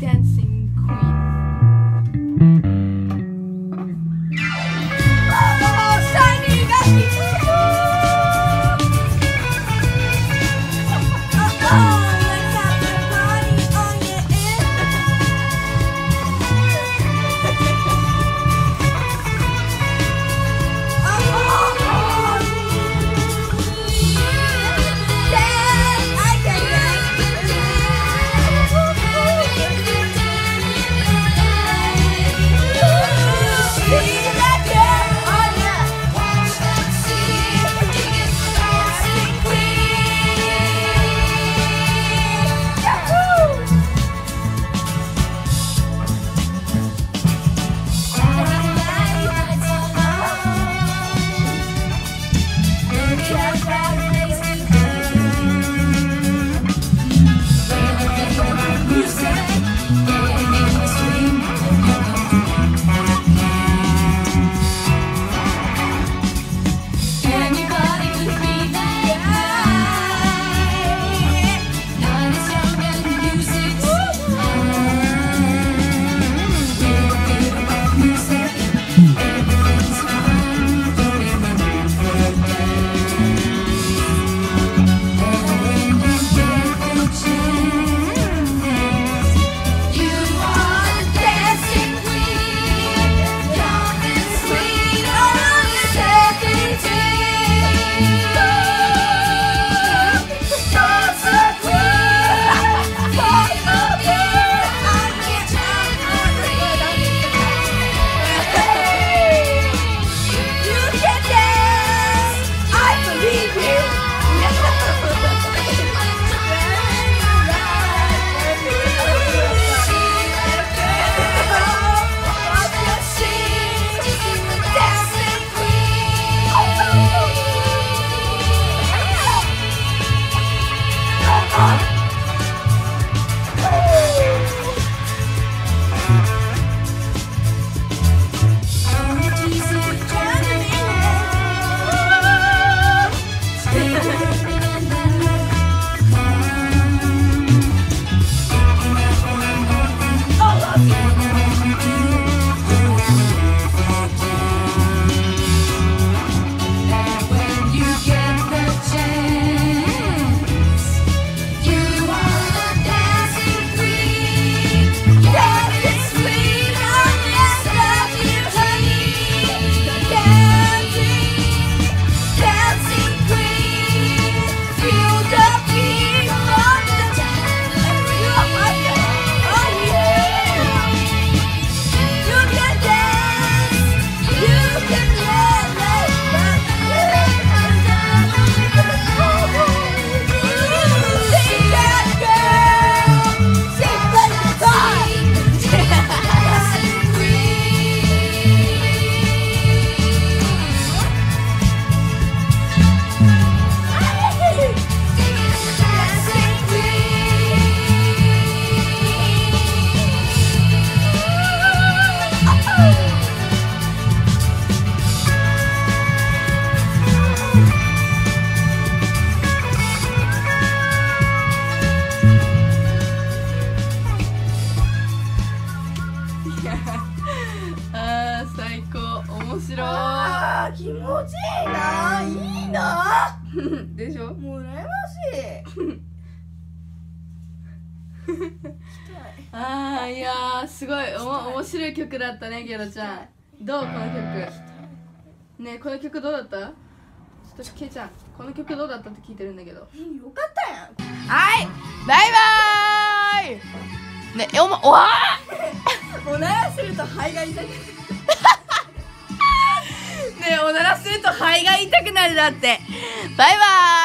Dancing love you. あー最高。面白あー気持ちいいな。いいな。い でしょ？もう羨ましい。あーいやーすごい。おも面白い曲だったねゲロちゃん。どうこの曲？ねこの曲どうだった？ちょっとケイちゃんこの曲どうだったって聞いてるんだけど。よかったやん。はいバイバーイ。ねえおまおわおならすると肺が痛くなるねおならすると肺が痛くなるだって。バイバーイ。